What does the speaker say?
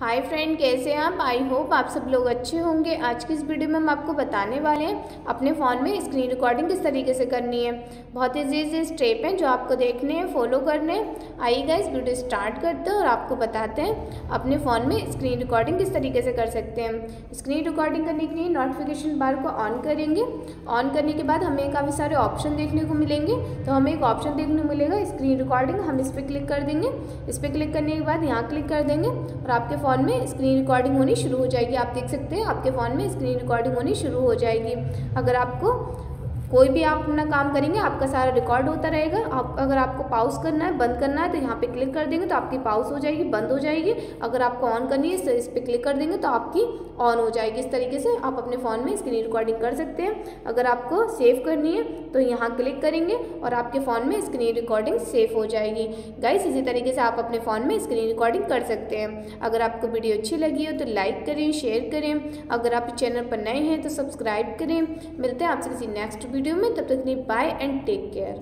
Hi friend कैसे हैं आप? आई होप आप सब लोग अच्छे होंगे। आज की इस वीडियो में हम आपको बताने वाले हैं, अपने फ़ोन में स्क्रीन रिकॉर्डिंग किस तरीके से करनी है। बहुत ईजी ईजी स्टेप हैं जो आपको देखने हैं फॉलो करने हैं। आइएगा इस वीडियो स्टार्ट करते हैं और आपको बताते हैं, अपने फ़ोन में स्क्रीन रिकॉर्डिंग किस तरीके से कर सकते हैं। स्क्रीन रिकॉर्डिंग करने के लिए नोटिफिकेशन बार को ऑन करेंगे। ऑन करने के बाद हमें काफ़ी सारे ऑप्शन देखने को मिलेंगे। तो हमें एक ऑप्शन देखने को मिलेगा स्क्रीन रिकॉर्डिंग हम इस पर क्लिक कर देंगे। इस पर क्लिक करने के बाद यहाँ क्लिक कर देंगे और आपके फ़ोन में स्क्रीन रिकॉर्डिंग होनी शुरू हो जाएगी। आप देख सकते हैं, आपके फ़ोन में स्क्रीन रिकॉर्डिंग होनी शुरू हो जाएगी। अगर आपको कोई भी आप अपना काम करेंगे, आपका सारा रिकॉर्ड होता रहेगा। आप, अगर आपको पाउस करना है, बंद करना है तो यहाँ पे क्लिक कर देंगे तो आपकी पाउस हो जाएगी, बंद हो जाएगी। अगर आपको ऑन करनी है, इस पर क्लिक कर देंगे तो आपकी ऑन हो जाएगी। इस तरीके से आप अपने फ़ोन में स्क्रीन रिकॉर्डिंग कर सकते हैं। अगर आपको सेव करनी है तो यहाँ क्लिक करेंगे और आपके फ़ोन में स्क्रीन रिकॉर्डिंग सेव हो जाएगी। गाइस इसी तरीके से आप अपने फ़ोन में स्क्रीन रिकॉर्डिंग कर सकते हैं। अगर आपको वीडियो अच्छी लगी हो तो लाइक करें शेयर करें। अगर आप चैनल पर नए हैं तो सब्सक्राइब करें। मिलते हैं आपसे किसी नेक्स्ट वीडियो में तब तक नहीं बाय एंड टेक केयर